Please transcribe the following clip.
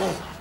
어.